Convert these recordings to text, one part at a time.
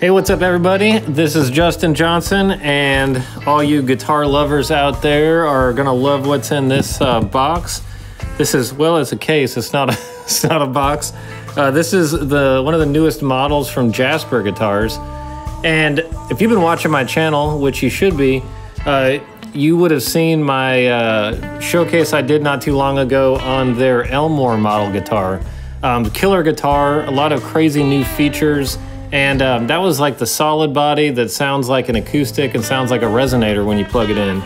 Hey, what's up, everybody? This is Justin Johnson, and all you guitar lovers out there are gonna love what's in this uh, box. This is well, it's a case. It's not a, it's not a box. Uh, this is the one of the newest models from Jasper Guitars, and if you've been watching my channel, which you should be, uh, you would have seen my uh, showcase I did not too long ago on their Elmore model guitar. Um, killer guitar, a lot of crazy new features. And um, that was like the solid body that sounds like an acoustic and sounds like a resonator when you plug it in.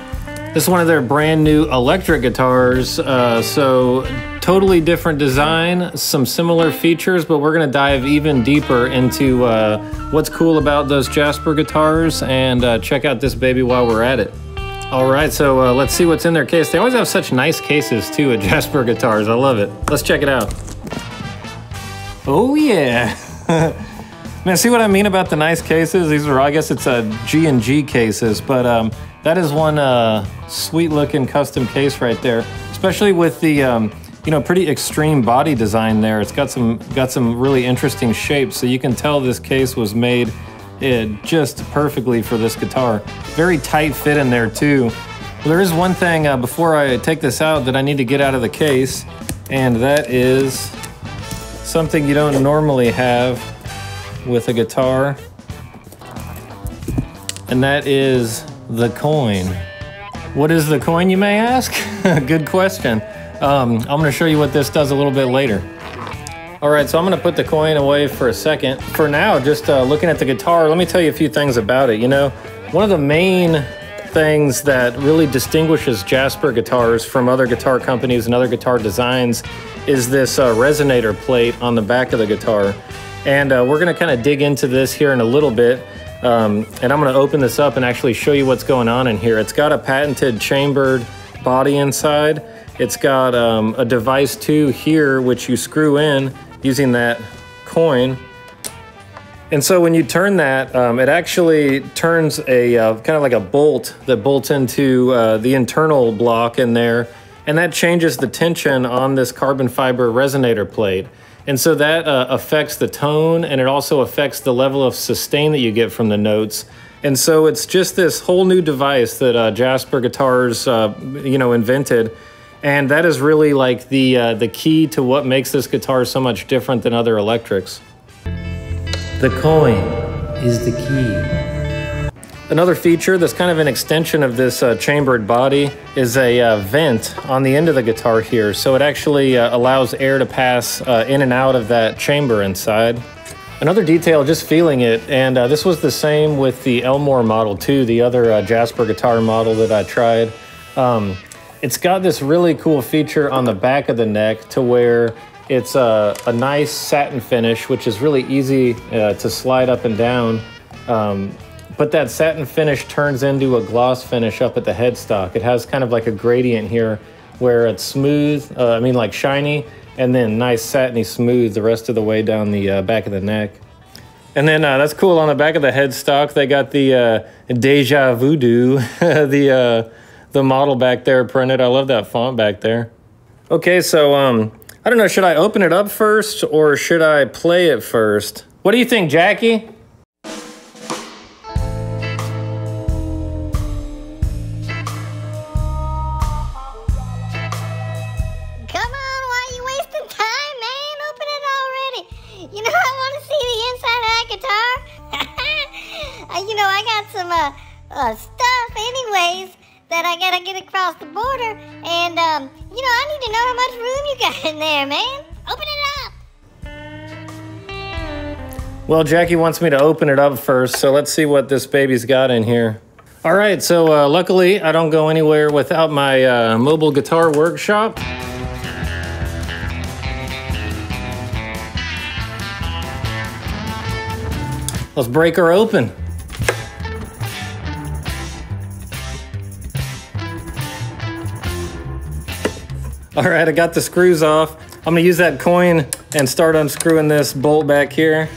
This is one of their brand new electric guitars, uh, so totally different design, some similar features, but we're gonna dive even deeper into uh, what's cool about those Jasper guitars and uh, check out this baby while we're at it. All right, so uh, let's see what's in their case. They always have such nice cases too at Jasper guitars. I love it. Let's check it out. Oh yeah. Man, see what I mean about the nice cases? These are, I guess it's a G and G cases, but um, that is one uh, sweet looking custom case right there, especially with the, um, you know, pretty extreme body design there. It's got some, got some really interesting shapes, so you can tell this case was made it uh, just perfectly for this guitar. Very tight fit in there too. There is one thing uh, before I take this out that I need to get out of the case, and that is something you don't normally have with a guitar, and that is the coin. What is the coin, you may ask? Good question. Um, I'm gonna show you what this does a little bit later. All right, so I'm gonna put the coin away for a second. For now, just uh, looking at the guitar, let me tell you a few things about it. You know, one of the main things that really distinguishes Jasper guitars from other guitar companies and other guitar designs is this uh, resonator plate on the back of the guitar. And uh, we're gonna kind of dig into this here in a little bit. Um, and I'm gonna open this up and actually show you what's going on in here. It's got a patented chambered body inside. It's got um, a device too here, which you screw in using that coin. And so when you turn that, um, it actually turns a uh, kind of like a bolt that bolts into uh, the internal block in there. And that changes the tension on this carbon fiber resonator plate. And so that uh, affects the tone and it also affects the level of sustain that you get from the notes. And so it's just this whole new device that uh, Jasper Guitars, uh, you know, invented. And that is really like the, uh, the key to what makes this guitar so much different than other electrics. The coin is the key. Another feature that's kind of an extension of this uh, chambered body is a uh, vent on the end of the guitar here. So it actually uh, allows air to pass uh, in and out of that chamber inside. Another detail, just feeling it, and uh, this was the same with the Elmore model too, the other uh, Jasper guitar model that I tried. Um, it's got this really cool feature on the back of the neck to where it's a, a nice satin finish, which is really easy to slide up and down. Um, but that satin finish turns into a gloss finish up at the headstock. It has kind of like a gradient here where it's smooth, uh, I mean like shiny, and then nice satiny smooth the rest of the way down the uh, back of the neck. And then uh, that's cool on the back of the headstock. They got the uh, Deja Vudoo, the uh, the model back there printed. I love that font back there. Okay, so um, I don't know. Should I open it up first or should I play it first? What do you think, Jackie? Well, Jackie wants me to open it up first, so let's see what this baby's got in here. All right, so uh, luckily I don't go anywhere without my uh, mobile guitar workshop. Let's break her open. All right, I got the screws off. I'm gonna use that coin and start unscrewing this bolt back here.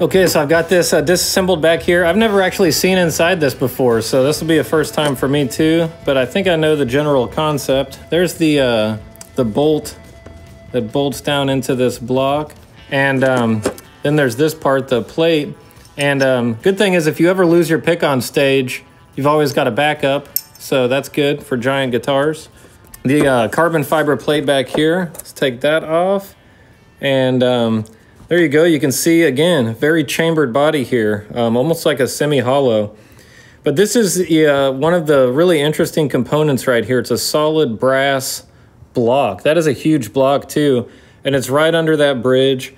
Okay, so I've got this uh, disassembled back here. I've never actually seen inside this before, so this will be a first time for me too, but I think I know the general concept. There's the, uh, the bolt that bolts down into this block. And um, then there's this part, the plate. And um, good thing is if you ever lose your pick on stage, you've always got a backup. So that's good for giant guitars. The uh, carbon fiber plate back here, let's take that off. And um, there you go. You can see, again, very chambered body here, um, almost like a semi-hollow. But this is uh, one of the really interesting components right here. It's a solid brass block. That is a huge block too, and it's right under that bridge.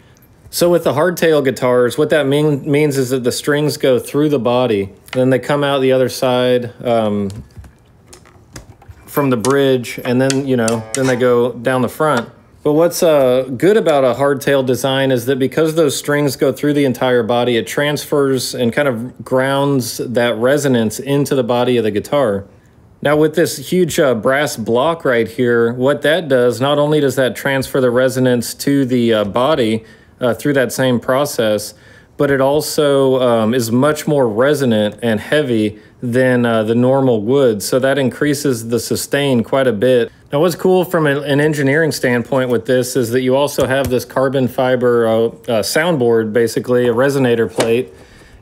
So with the hardtail guitars, what that mean, means is that the strings go through the body, then they come out the other side um, from the bridge, and then, you know, then they go down the front. But what's uh, good about a hardtail design is that because those strings go through the entire body, it transfers and kind of grounds that resonance into the body of the guitar. Now with this huge uh, brass block right here, what that does, not only does that transfer the resonance to the uh, body uh, through that same process, but it also um, is much more resonant and heavy than uh, the normal wood. So that increases the sustain quite a bit. Now what's cool from an engineering standpoint with this is that you also have this carbon fiber uh, uh, soundboard, basically a resonator plate,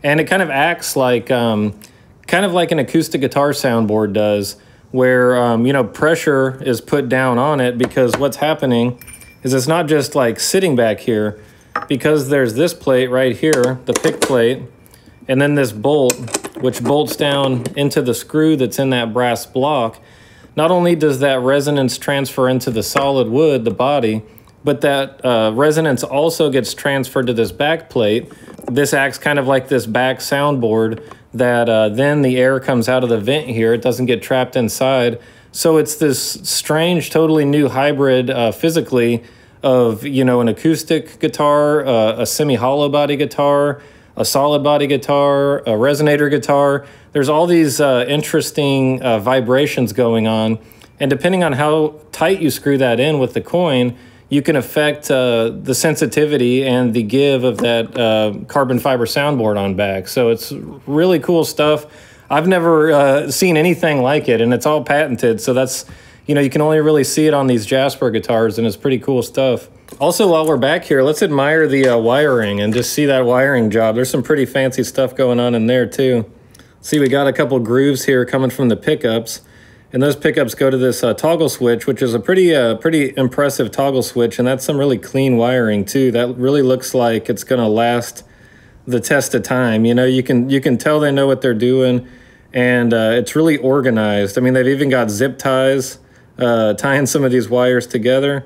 and it kind of acts like, um, kind of like an acoustic guitar soundboard does, where, um, you know, pressure is put down on it because what's happening is it's not just like sitting back here, because there's this plate right here, the pick plate, and then this bolt, which bolts down into the screw that's in that brass block, not only does that resonance transfer into the solid wood, the body, but that uh, resonance also gets transferred to this back plate. This acts kind of like this back soundboard that uh, then the air comes out of the vent here. It doesn't get trapped inside. So it's this strange, totally new hybrid uh, physically of, you know, an acoustic guitar, uh, a semi-hollow body guitar, a solid body guitar, a resonator guitar. There's all these uh, interesting uh, vibrations going on. And depending on how tight you screw that in with the coin, you can affect uh, the sensitivity and the give of that uh, carbon fiber soundboard on back. So it's really cool stuff. I've never uh, seen anything like it, and it's all patented. So that's, you know, you can only really see it on these Jasper guitars, and it's pretty cool stuff. Also, while we're back here, let's admire the uh, wiring and just see that wiring job. There's some pretty fancy stuff going on in there too. See, we got a couple grooves here coming from the pickups. And those pickups go to this uh, toggle switch, which is a pretty uh, pretty impressive toggle switch. And that's some really clean wiring too. That really looks like it's going to last the test of time. You know, you can, you can tell they know what they're doing. And uh, it's really organized. I mean, they've even got zip ties uh, tying some of these wires together.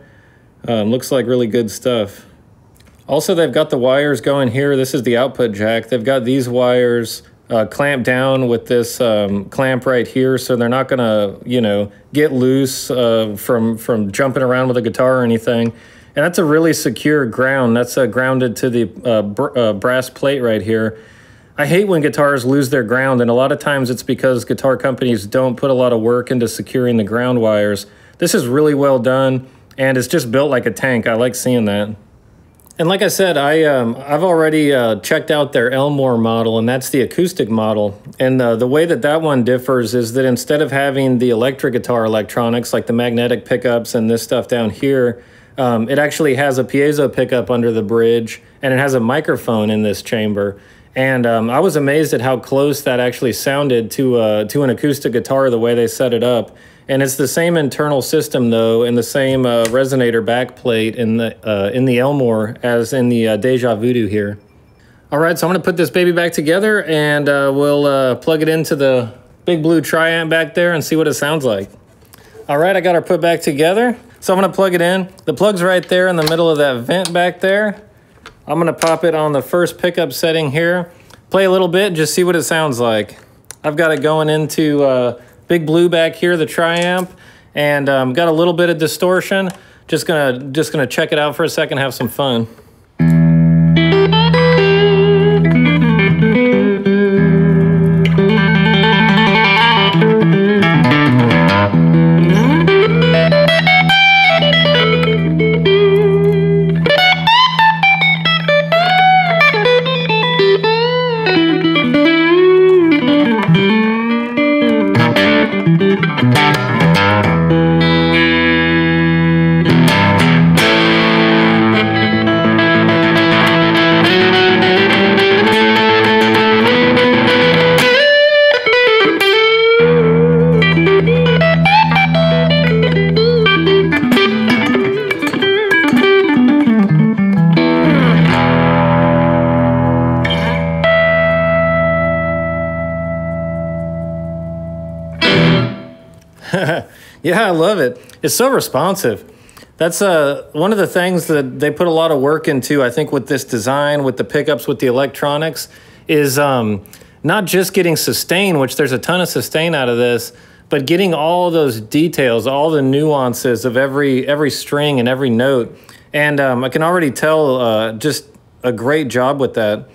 Um, looks like really good stuff. Also, they've got the wires going here. This is the output jack. They've got these wires uh, clamped down with this um, clamp right here, so they're not gonna, you know, get loose uh, from from jumping around with a guitar or anything. And that's a really secure ground. That's uh, grounded to the uh, br uh, brass plate right here. I hate when guitars lose their ground, and a lot of times it's because guitar companies don't put a lot of work into securing the ground wires. This is really well done and it's just built like a tank. I like seeing that. And like I said, I, um, I've already uh, checked out their Elmore model, and that's the acoustic model. And uh, the way that that one differs is that instead of having the electric guitar electronics, like the magnetic pickups and this stuff down here, um, it actually has a piezo pickup under the bridge, and it has a microphone in this chamber. And um, I was amazed at how close that actually sounded to, uh, to an acoustic guitar, the way they set it up. And it's the same internal system though, and the same uh, resonator backplate in the uh, in the Elmore as in the uh, Deja Vudoo here. All right, so I'm gonna put this baby back together and uh, we'll uh, plug it into the big blue Triamp back there and see what it sounds like. All right, I got her put back together. So I'm gonna plug it in. The plug's right there in the middle of that vent back there. I'm gonna pop it on the first pickup setting here. Play a little bit, just see what it sounds like. I've got it going into uh, Big blue back here, the Triamp, and um, got a little bit of distortion. Just gonna, just gonna check it out for a second, have some fun. It's so responsive. That's uh, one of the things that they put a lot of work into, I think, with this design, with the pickups, with the electronics, is um, not just getting sustain, which there's a ton of sustain out of this, but getting all those details, all the nuances of every every string and every note. And um, I can already tell uh, just a great job with that.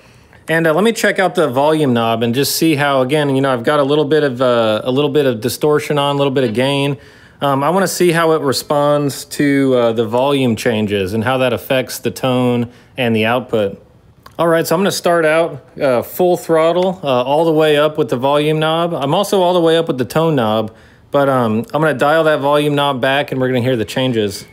And uh, let me check out the volume knob and just see how, again, you know, I've got a little bit of uh, a little bit of distortion on, a little bit of gain. Um, I want to see how it responds to uh, the volume changes and how that affects the tone and the output. All right, so I'm going to start out uh, full throttle uh, all the way up with the volume knob. I'm also all the way up with the tone knob, but um, I'm going to dial that volume knob back and we're going to hear the changes.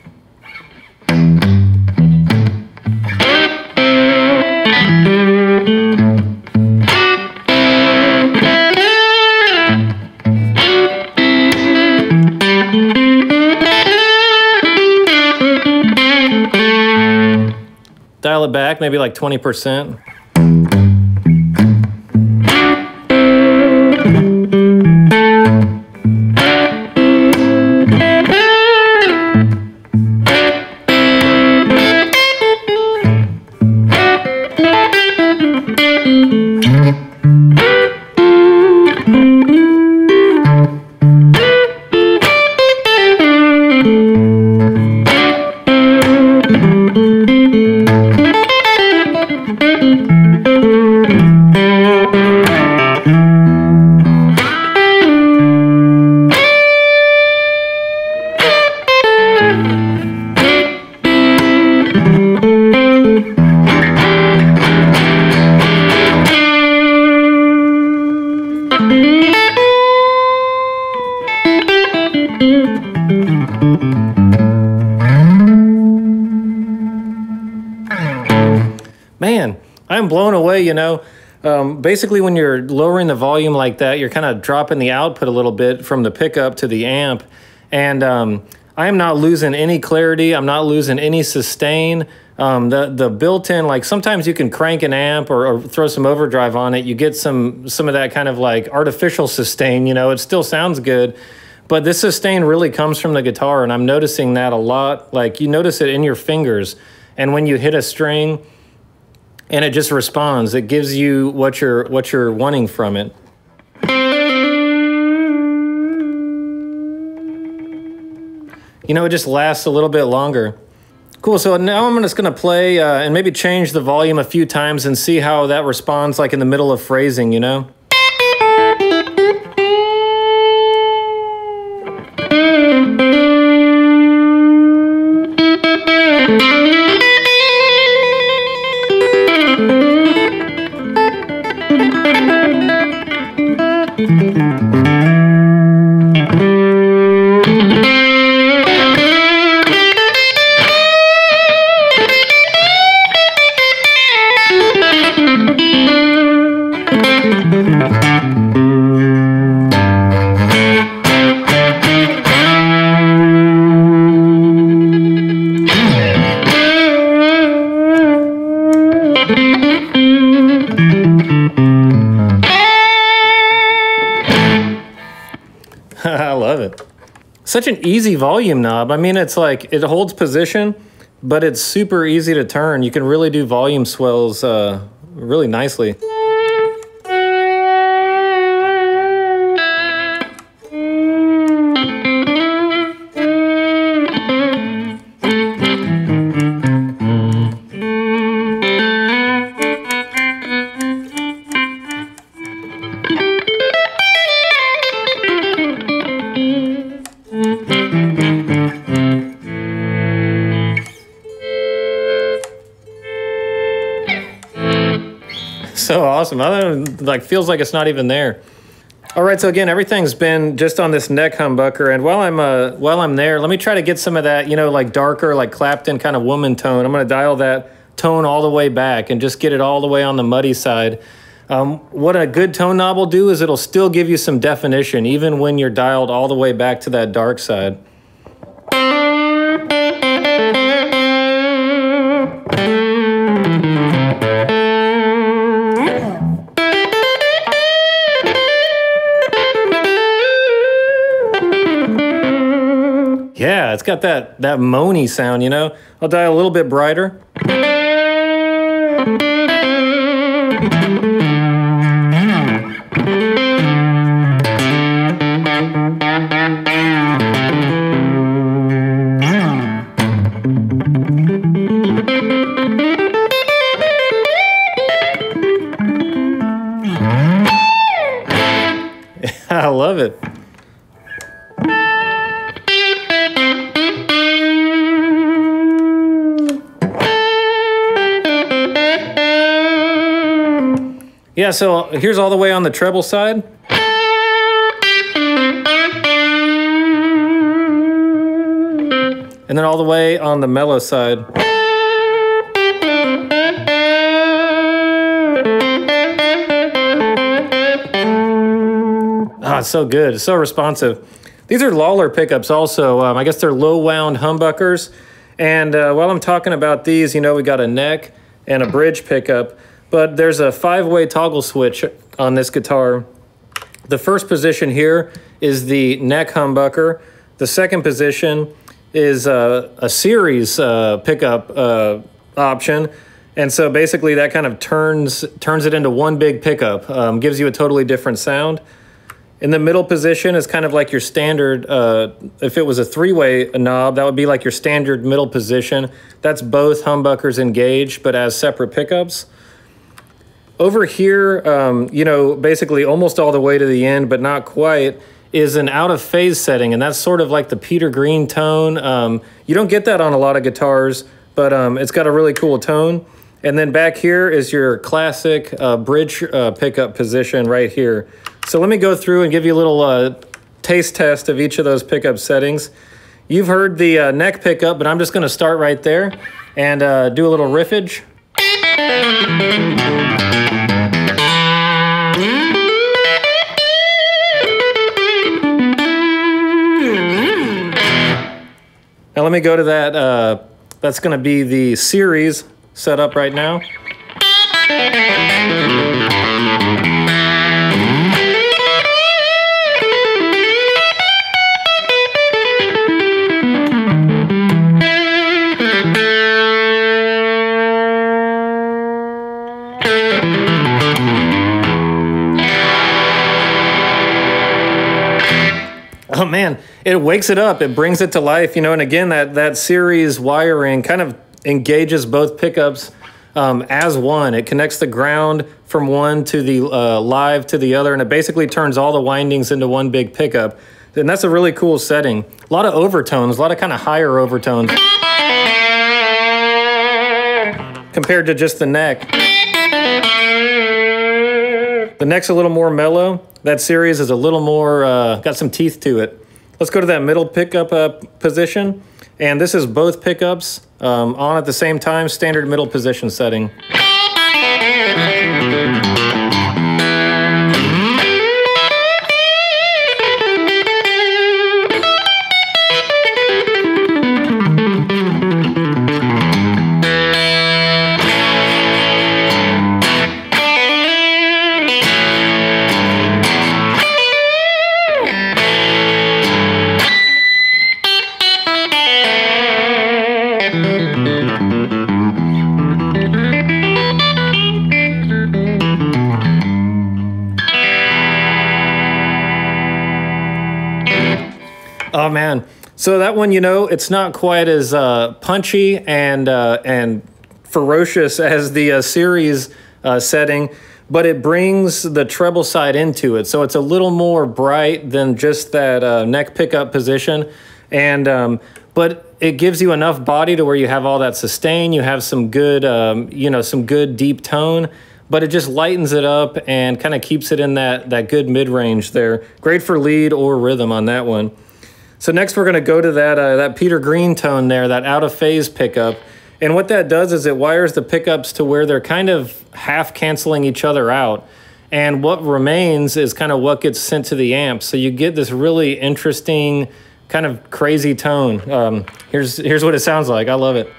Dial it back, maybe like 20%. I'm blown away, you know. Um, basically, when you're lowering the volume like that, you're kind of dropping the output a little bit from the pickup to the amp. And um, I'm not losing any clarity. I'm not losing any sustain. Um, the the built-in like sometimes you can crank an amp or, or, throw some overdrive on it. You get some some of that kind of like artificial sustain. You know, it still sounds good, but this sustain really comes from the guitar, and I'm noticing that a lot. Like you notice it in your fingers, and when you hit a string, and it just responds. It gives you what you're what you're wanting from it. You know, it just lasts a little bit longer. Cool, so now I'm just gonna play uh, and maybe change the volume a few times and see how that responds like in the middle of phrasing, you know? Such an easy volume knob. I mean, it's like it holds position, but it's super easy to turn. You can really do volume swells uh, really nicely. Like feels like it's not even there. All right, so again, everything's been just on this neck humbucker, and while I'm uh while I'm there, let me try to get some of that, you know, like darker, like Clapton kind of woman tone. I'm gonna dial that tone all the way back and just get it all the way on the muddy side. Um, what a good tone knob will do is it'll still give you some definition, even when you're dialed all the way back to that dark side. That that moany sound, you know. I'll dial a little bit brighter. Yeah, so here's all the way on the treble side. And then all the way on the mellow side. Ah, it's so good. It's so responsive. These are Lollar pickups also. Um, I guess they're low wound humbuckers. And uh, while I'm talking about these, you know, we got a neck and a bridge pickup, but there's a five way toggle switch on this guitar. The first position here is the neck humbucker. The second position is uh, a series uh, pickup uh, option. And so basically that kind of turns turns it into one big pickup, um, gives you a totally different sound. In the middle position is kind of like your standard, uh, if it was a three-way knob, that would be like your standard middle position. That's both humbuckers engaged, but as separate pickups. Over here, um, you know, basically almost all the way to the end, but not quite, is an out of phase setting, and that's sort of like the Peter Green tone. Um, you don't get that on a lot of guitars, but um, it's got a really cool tone. And then back here is your classic uh, bridge uh, pickup position right here. So let me go through and give you a little uh, taste test of each of those pickup settings. You've heard the uh, neck pickup, but I'm just gonna start right there and uh, do a little riffage. Now let me go to that, uh, that's gonna be the series set up right now. Oh man, it wakes it up. It brings it to life, you know. And again, that that series wiring kind of engages both pickups um, as one. It connects the ground from one to the uh, live to the other, and it basically turns all the windings into one big pickup. And that's a really cool setting. A lot of overtones, a lot of kind of higher overtones compared to just the neck. The neck's a little more mellow. That series is a little more, uh, got some teeth to it. Let's go to that middle pickup uh, position. And this is both pickups um, on at the same time, standard middle position setting. So that one, you know, it's not quite as uh, punchy and uh, and ferocious as the uh, series uh, setting, but it brings the treble side into it. So it's a little more bright than just that uh, neck pickup position, and um, but it gives you enough body to where you have all that sustain. You have some good, um, you know, some good deep tone. But it just lightens it up and kind of keeps it in that that good mid range there. Great for lead or rhythm on that one. So next we're going to go to that, uh, that Peter Green tone there, that out of phase pickup. And what that does is it wires the pickups to where they're kind of half canceling each other out. And what remains is kind of what gets sent to the amp. So you get this really interesting, kind of crazy tone. Um, here's, here's what it sounds like. I love it.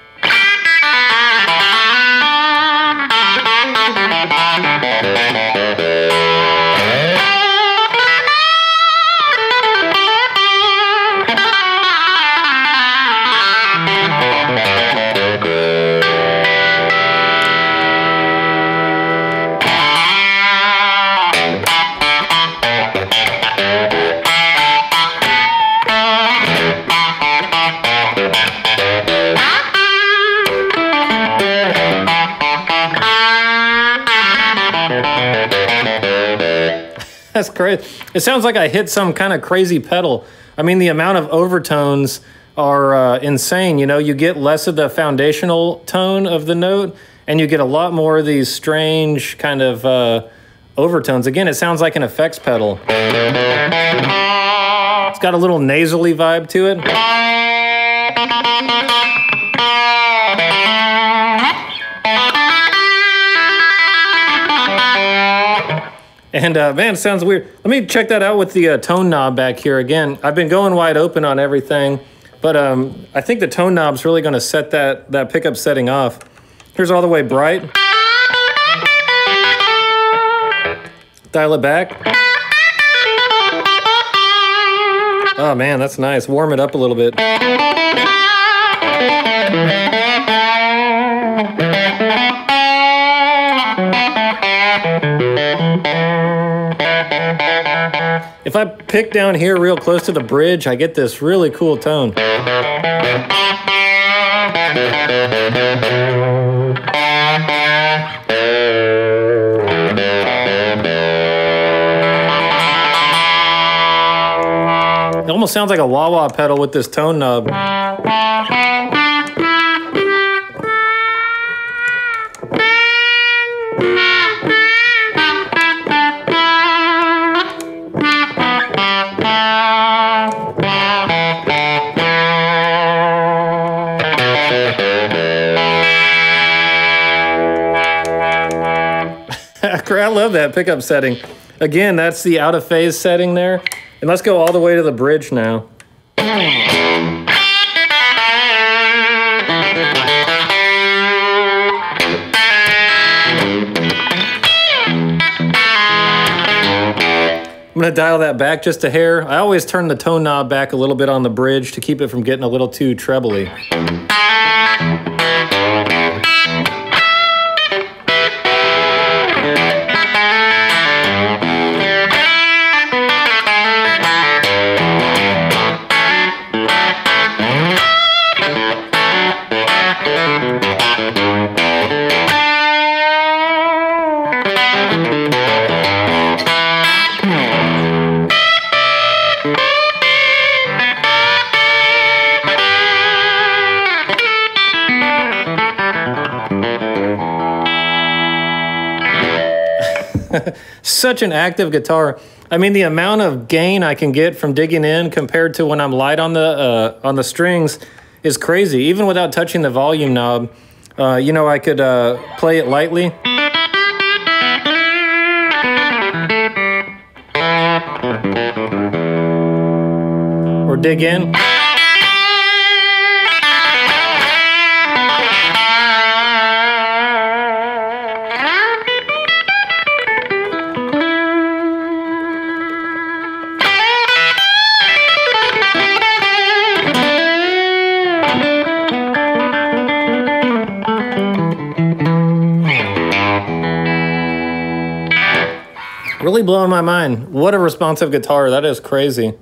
Great. It sounds like I hit some kind of crazy pedal. I mean, the amount of overtones are uh, insane. You know, you get less of the foundational tone of the note, and you get a lot more of these strange kind of uh, overtones. Again, it sounds like an effects pedal. It's got a little nasally vibe to it. And uh, man, it sounds weird. Let me check that out with the uh, tone knob back here again. I've been going wide open on everything, but um, I think the tone knob's really to set that, that pickup setting off. Here's all the way bright. Dial it back. Oh man, that's nice. Warm it up a little bit. If I pick down here real close to the bridge, I get this really cool tone. It almost sounds like a wah wah pedal with this tone knob. I love that pickup setting. Again, that's the out of phase setting there. And let's go all the way to the bridge now. I'm gonna dial that back just a hair. I always turn the tone knob back a little bit on the bridge to keep it from getting a little too trebly. Such an active guitar. I mean, the amount of gain I can get from digging in compared to when I'm light on the uh, on the strings is crazy. Even without touching the volume knob, uh, you know, I could uh, play it lightly. Or dig in. Blowing my mind. What a responsive guitar. That is crazy.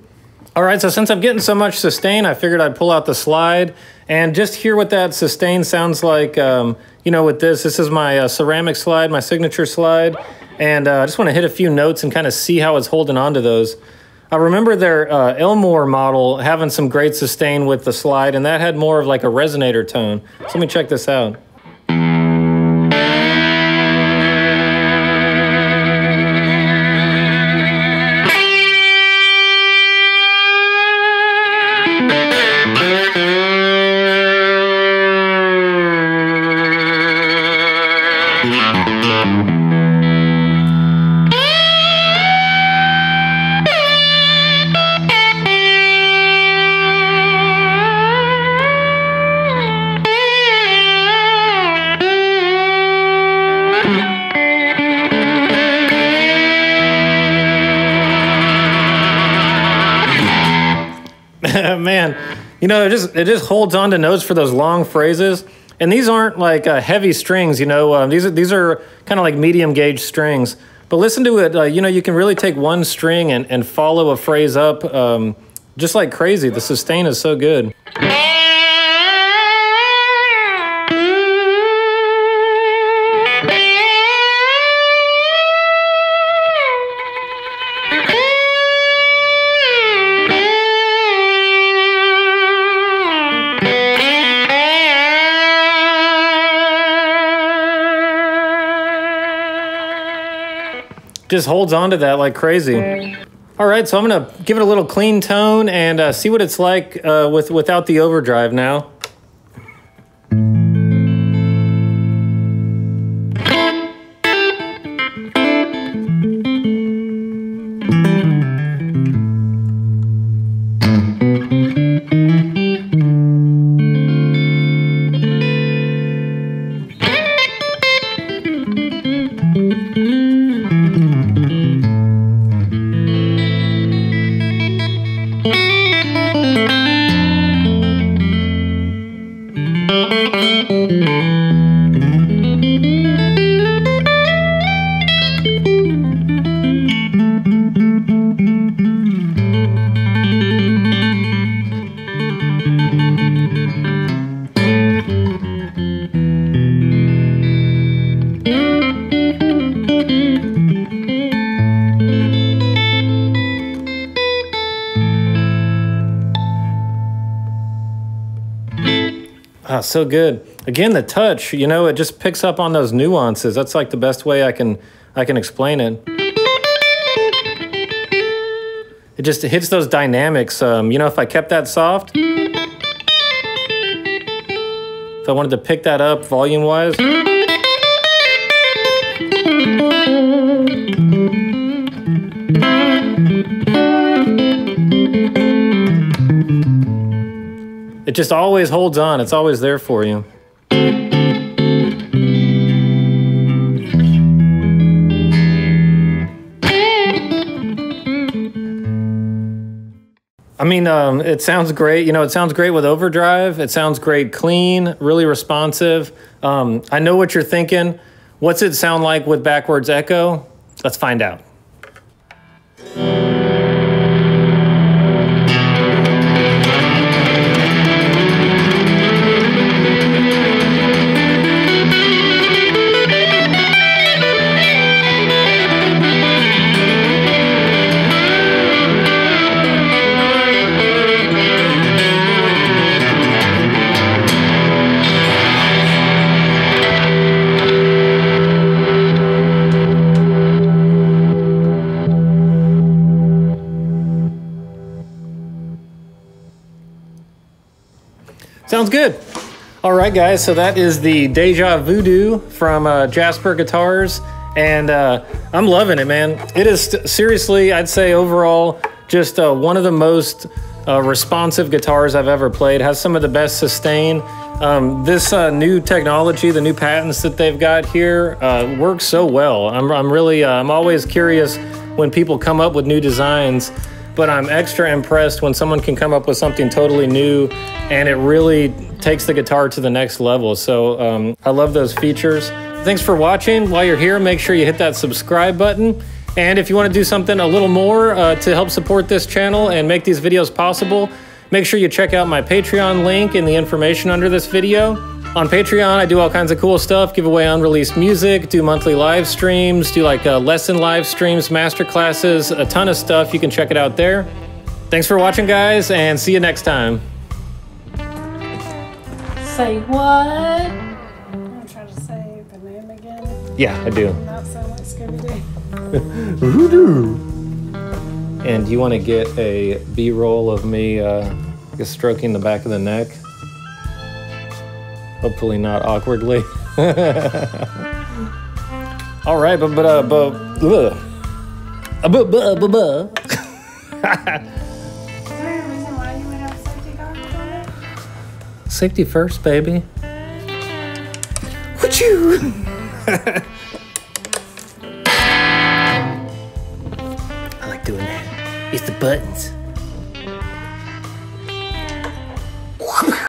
All right, so since I'm getting so much sustain, I figured I'd pull out the slide and just hear what that sustain sounds like, um, you know, with this. This is my uh, ceramic slide, my signature slide, and uh, I just want to hit a few notes and kind of see how it's holding on to those. I remember their uh, Elmore model having some great sustain with the slide, and that had more of like a resonator tone. So let me check this out. It just holds on to notes for those long phrases. And these aren't like uh, heavy strings, you know. Uh, these are these are kind of like medium gauge strings. But listen to it. Uh, you know, you can really take one string and, and follow a phrase up um, just like crazy. The sustain is so good. Just holds on to that like crazy. All right, so I'm gonna give it a little clean tone and uh, see what it's like uh, with without the overdrive now. So good. Again, the touch, you know, it just picks up on those nuances. That's like the best way I can I can explain it. It just hits those dynamics. Um, you know, if I kept that soft, if I wanted to pick that up volume wise. Just always holds on. It's always there for you. I mean, um, it sounds great. You know, it sounds great with overdrive. It sounds great clean, really responsive. Um, I know what you're thinking. What's it sound like with backwards echo? Let's find out. Sounds good. All right, guys. So that is the Deja Vudoo from uh, Jasper Guitars, and uh, I'm loving it, man. It is seriously, I'd say overall, just uh, one of the most uh, responsive guitars I've ever played. Has some of the best sustain. Um, this uh, new technology, the new patents that they've got here, uh, works so well. I'm, I'm really, I'm always curious when people come up with new designs but I'm extra impressed when someone can come up with something totally new and it really takes the guitar to the next level. So um, I love those features. Thanks for watching. While you're here, make sure you hit that subscribe button. And if you want to do something a little more uh, to help support this channel and make these videos possible, make sure you check out my Patreon link in the information under this video. On Patreon, I do all kinds of cool stuff, give away unreleased music, do monthly live streams, do like uh, lesson live streams, master classes, a ton of stuff. You can check it out there. Thanks for watching, guys, and see you next time. Say what? I'm trying to try to say the name again. Yeah, I do. Not sound like Scooby Doo. And you want to get a B-roll of me uh, just stroking the back of the neck? Hopefully not awkwardly. All right, but but uh, but. Uh, but but but. but. Is there a reason why you would have safety on? Safety first, baby. What you? I like doing that. It's the buttons.